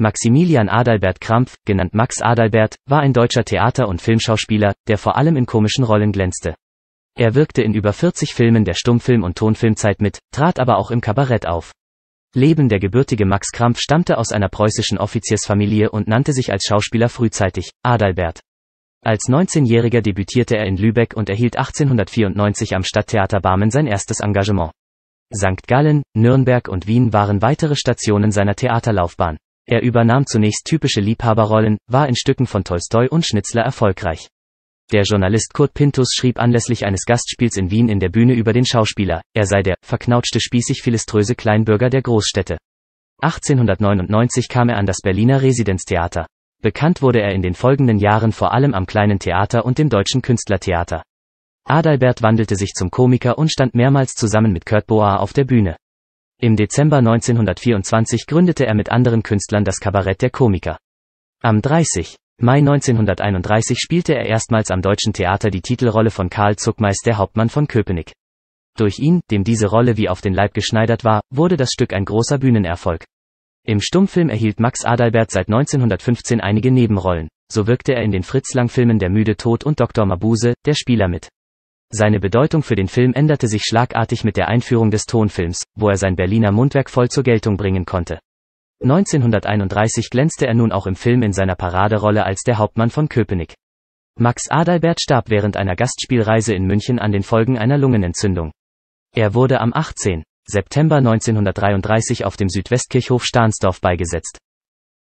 Maximilian Adalbert Krampf, genannt Max Adalbert, war ein deutscher Theater- und Filmschauspieler, der vor allem in komischen Rollen glänzte. Er wirkte in über 40 Filmen der Stummfilm- und Tonfilmzeit mit, trat aber auch im Kabarett auf. Leben der gebürtige Max Krampf stammte aus einer preußischen Offiziersfamilie und nannte sich als Schauspieler frühzeitig Adalbert. Als 19-Jähriger debütierte er in Lübeck und erhielt 1894 am Stadttheater Barmen sein erstes Engagement. St. Gallen, Nürnberg und Wien waren weitere Stationen seiner Theaterlaufbahn. Er übernahm zunächst typische Liebhaberrollen, war in Stücken von Tolstoi und Schnitzler erfolgreich. Der Journalist Kurt Pintus schrieb anlässlich eines Gastspiels in Wien in der Bühne über den Schauspieler, er sei der verknautschte spießig-philiströse Kleinbürger der Großstädte. 1899 kam er an das Berliner Residenztheater. Bekannt wurde er in den folgenden Jahren vor allem am Kleinen Theater und dem Deutschen Künstlertheater. Adalbert wandelte sich zum Komiker und stand mehrmals zusammen mit Kurt Boa auf der Bühne. Im Dezember 1924 gründete er mit anderen Künstlern das Kabarett der Komiker. Am 30. Mai 1931 spielte er erstmals am Deutschen Theater die Titelrolle von Karl Zuckmeist der Hauptmann von Köpenick. Durch ihn, dem diese Rolle wie auf den Leib geschneidert war, wurde das Stück ein großer Bühnenerfolg. Im Stummfilm erhielt Max Adalbert seit 1915 einige Nebenrollen. So wirkte er in den Fritz-Lang-Filmen Der müde Tod und Dr. Mabuse, der Spieler mit. Seine Bedeutung für den Film änderte sich schlagartig mit der Einführung des Tonfilms, wo er sein Berliner Mundwerk voll zur Geltung bringen konnte. 1931 glänzte er nun auch im Film in seiner Paraderolle als der Hauptmann von Köpenick. Max Adalbert starb während einer Gastspielreise in München an den Folgen einer Lungenentzündung. Er wurde am 18. September 1933 auf dem Südwestkirchhof Stahnsdorf beigesetzt.